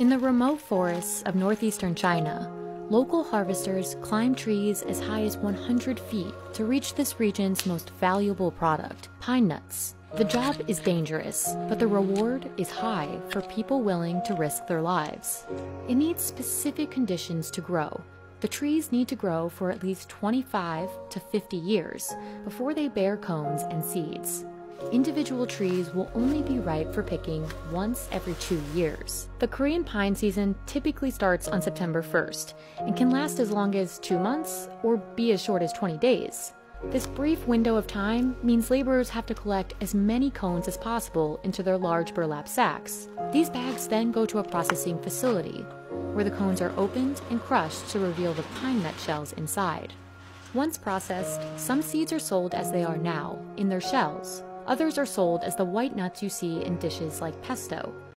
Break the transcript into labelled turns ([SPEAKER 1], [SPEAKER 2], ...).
[SPEAKER 1] In the remote forests of northeastern China, local harvesters climb trees as high as 100 feet to reach this region's most valuable product, pine nuts. The job is dangerous, but the reward is high for people willing to risk their lives. It needs specific conditions to grow. The trees need to grow for at least 25 to 50 years before they bear cones and seeds individual trees will only be ripe for picking once every two years. The Korean pine season typically starts on September 1st and can last as long as two months or be as short as 20 days. This brief window of time means laborers have to collect as many cones as possible into their large burlap sacks. These bags then go to a processing facility, where the cones are opened and crushed to reveal the pine nut shells inside. Once processed, some seeds are sold as they are now, in their shells, Others are sold as the white nuts you see in dishes like pesto.